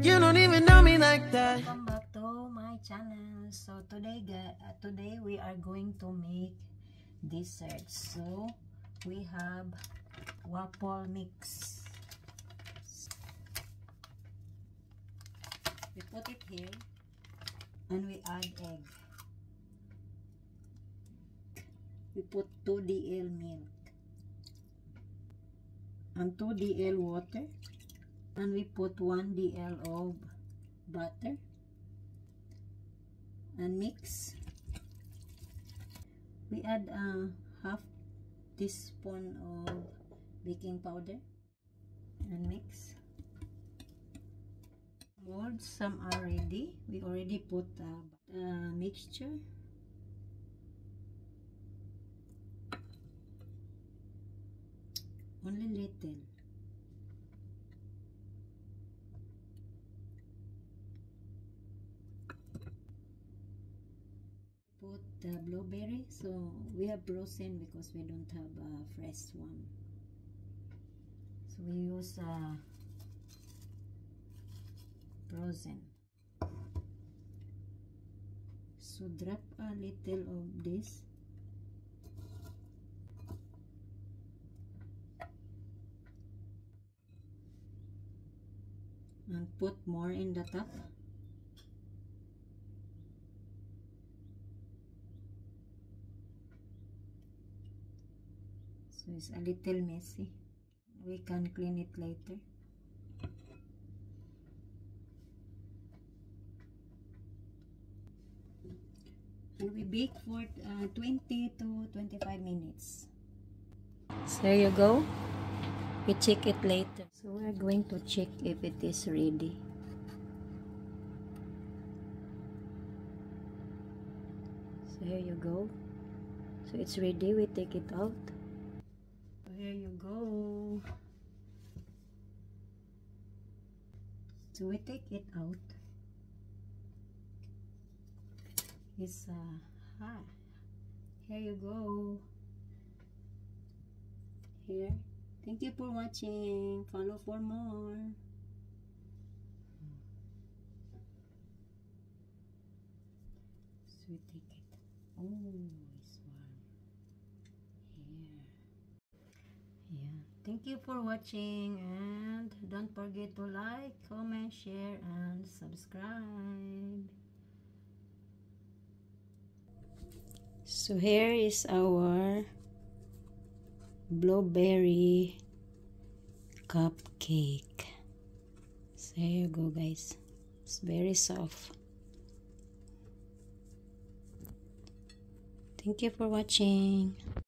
You don't even know me like that. Welcome back to my channel. So today, uh, today we are going to make dessert. So we have waffle mix. We put it here and we add egg. We put 2 DL milk and 2 DL water. And we put 1 dl of butter. And mix. We add a half teaspoon of baking powder. And mix. Molds some are ready. We already put a, a uh, mixture. Only little the blueberry. So we have frozen because we don't have a fresh one. So we use uh, frozen. So drop a little of this. And put more in the top so it's a little messy. We can clean it later. And we bake for uh, 20 to 25 minutes. So there you go. We check it later. So we're going to check if it is ready. So here you go. So it's ready. We take it out so here you go. So we take it out. It's uh ah, here you go. Here. Thank you for watching. Follow for more. So we take it. Oh it's warm here yeah thank you for watching and don't forget to like comment share and subscribe. So here is our blueberry cupcake. So here you go guys. It's very soft. Thank you for watching